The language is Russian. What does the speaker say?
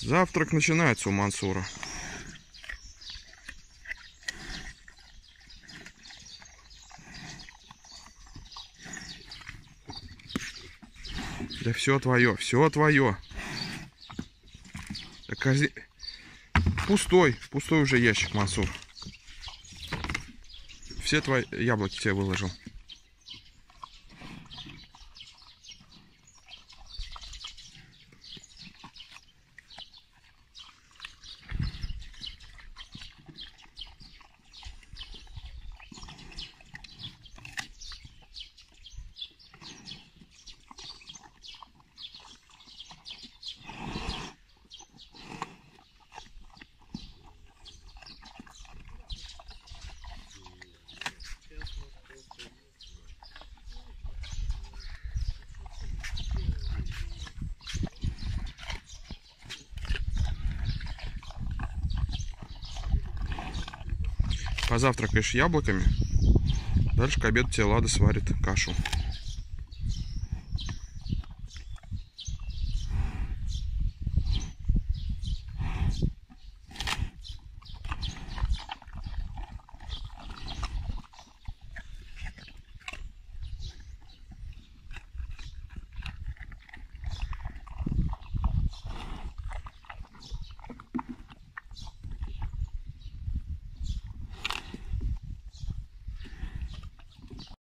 Завтрак начинается у Мансура. Да все твое, все твое. Да корзи- Пустой, пустой уже ящик, Мансур. Все твои яблоки тебе выложил. Позавтракаешь яблоками. Дальше к обеду тебе Лада сварит кашу.